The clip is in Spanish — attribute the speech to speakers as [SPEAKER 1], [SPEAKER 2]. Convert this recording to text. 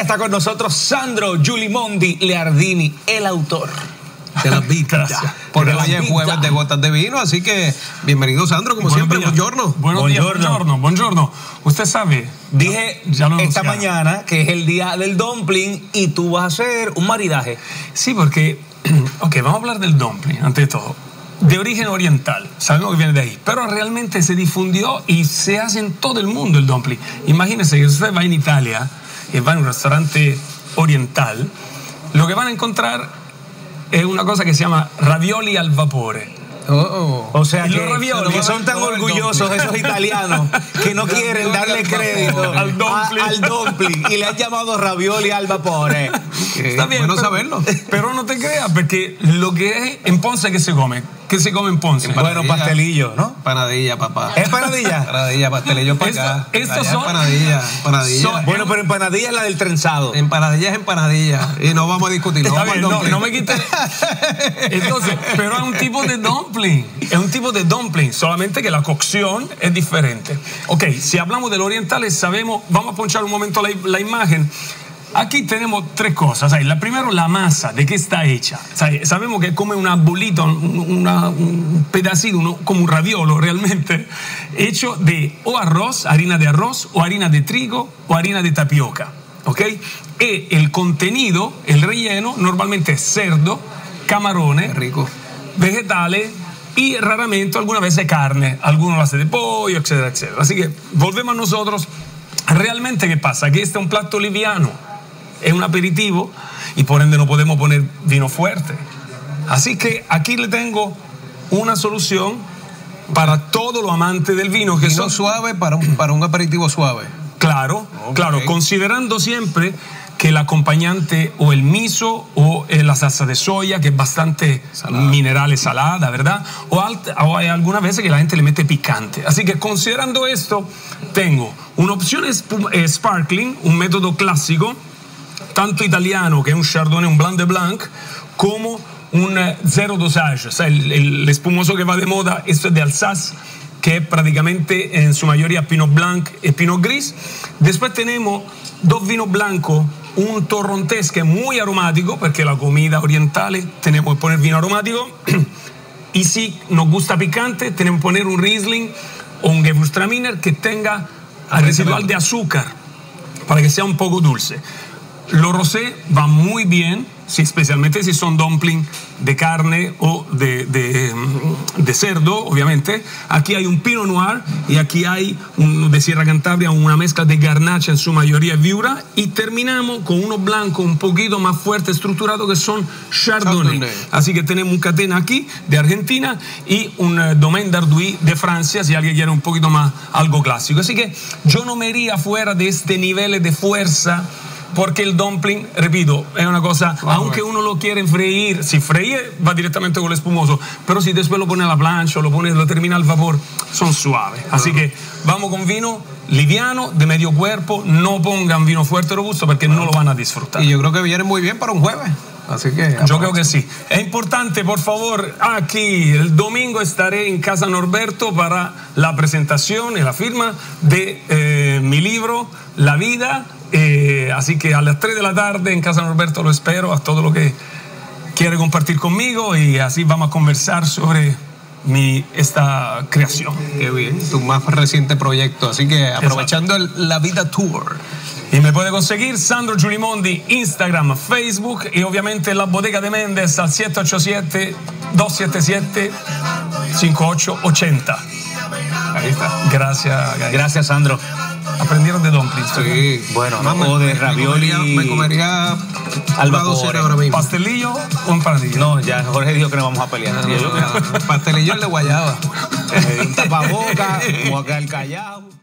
[SPEAKER 1] Ya está con nosotros Sandro Giulimondi Leardini, el autor
[SPEAKER 2] de las vistas. Porque hoy es jueves de gotas de vino, así que bienvenido Sandro, como siempre, buongiorno.
[SPEAKER 3] Buenos días, buongiorno, buongiorno. Usted sabe,
[SPEAKER 1] dije esta mañana que es el día del dumpling y tú vas a hacer un maridaje.
[SPEAKER 3] Sí, porque, ok, vamos a hablar del dumpling, ante todo. De origen oriental, sabemos que viene de ahí, pero realmente se difundió y se hace en todo el mundo el dumpling. Imagínese que usted va en Italia y va en un restaurante oriental, lo que van a encontrar es una cosa que se llama ravioli al vapore.
[SPEAKER 1] Oh, O sea, que, ravioli, que son tan orgullosos esos italianos que no quieren darle crédito al dumpling. al dumpling y le han llamado ravioli al vapore.
[SPEAKER 3] Está bien, bueno saberlo. Pero no te creas, porque lo que es en Ponce que se come, ¿Qué se come en Ponce?
[SPEAKER 1] Bueno, pastelillo, ¿no?
[SPEAKER 2] Panadilla, papá.
[SPEAKER 1] ¿Es panadilla?
[SPEAKER 2] panadilla, pastelillo para acá.
[SPEAKER 3] Estos son...
[SPEAKER 2] Empanadilla, empanadilla.
[SPEAKER 1] bueno, pero empanadilla es la del trenzado.
[SPEAKER 2] Empanadilla es empanadilla. Y no vamos a discutir. No,
[SPEAKER 3] no, no, me quites. Entonces, pero es un tipo de dumpling. Es un tipo de dumpling, solamente que la cocción es diferente. Ok, si hablamos del oriental, sabemos, vamos a ponchar un momento la, la imagen. Aquí tenemos tres cosas. La primero, la masa, ¿de qué está hecha? Sabemos que es como una bolita, un pedacito, como un raviolo realmente, hecho de o arroz, harina de arroz, o harina de trigo, o harina de tapioca. ¿Ok? Y el contenido, el relleno, normalmente es cerdo, camarones,
[SPEAKER 2] rico.
[SPEAKER 3] vegetales y raramente alguna vez carne, algunos lo hace de pollo, etcétera, etcétera. Así que volvemos a nosotros. Realmente, ¿qué pasa? Que este es un plato liviano es un aperitivo y por ende no podemos poner vino fuerte. Así que aquí le tengo una solución para todos los amantes del vino.
[SPEAKER 2] Que vino son suave para un, para un aperitivo suave.
[SPEAKER 3] Claro, claro, considerando siempre que el acompañante o el miso o eh, la salsa de soya, que es bastante minerales salada, ¿verdad? O, o, hay algunas veces que la gente le mete picante. Así que considerando esto, tengo una opción eh, sparkling, un método clásico, tanto italiano, que es un Chardonnay, un Blanc de Blanc, como un eh, zero dosage, o sea, el, espumoso que va de moda, esto es de Alsace, que es prácticamente en su mayoría Pinot Blanc y Pinot Gris. Después tenemos dos vinos blancos, un torrontés que es muy aromático, porque la comida oriental tenemos que poner vino aromático. y si nos gusta picante, tenemos que poner un Riesling o un Gewürztraminer que tenga residual de azúcar, para que sea un poco dulce. Lo rosé va muy bien, especialmente si son dumpling de carne o de, de, cerdo, obviamente. Aquí hay un Pinot Noir y aquí hay un, de Sierra Cantabria una mezcla de garnacha en su mayoría viura. Y terminamos con unos blancos un poquito más fuertes, estructurados, que son Chardonnay. Así que tenemos un catena aquí de Argentina y un eh, Domaine d'Arduy de Francia, si alguien quiere un poquito más algo clásico. Así que yo no me iría fuera de este nivel de fuerza porque el dumpling, repito, es una cosa, aunque uno lo quiere freír, si freír va directamente con el espumoso, pero si después lo pone a la plancha o lo pone, lo termina al vapor, son suaves. Así que vamos con vino liviano, de medio cuerpo, no pongan vino fuerte robusto porque no lo van a disfrutar.
[SPEAKER 2] Y yo creo que viene muy bien para un jueves. Así que.
[SPEAKER 3] Yo creo que sí. Es importante, por favor, aquí el domingo estaré en Casa Norberto para la presentación y la firma de eh, mi libro, La vida eh, así que a las 3 de la tarde en Casa Norberto lo espero, a todo lo que quiere compartir conmigo y así vamos a conversar sobre mi, esta creación.
[SPEAKER 2] Qué bien, tu más reciente proyecto. Así que aprovechando La Vida Tour.
[SPEAKER 3] Y me puede conseguir Sandro Giulimondi, Instagram, Facebook y obviamente la bodega de Méndez al 787-277-5880.
[SPEAKER 1] Ahí está.
[SPEAKER 3] Gracias.
[SPEAKER 1] Gracias, Sandro.
[SPEAKER 3] Aprendieron de Dumplings.
[SPEAKER 1] Sí. Bueno, no, o de ravioli.
[SPEAKER 2] Me comería,
[SPEAKER 1] al vapor.
[SPEAKER 3] ahora mismo. ¿Pastelillo o empanadillo?
[SPEAKER 1] No, ya Jorge dijo que no vamos a pelear.
[SPEAKER 2] pastelillo de guayaba.
[SPEAKER 1] un tapaboca, o acá el callao.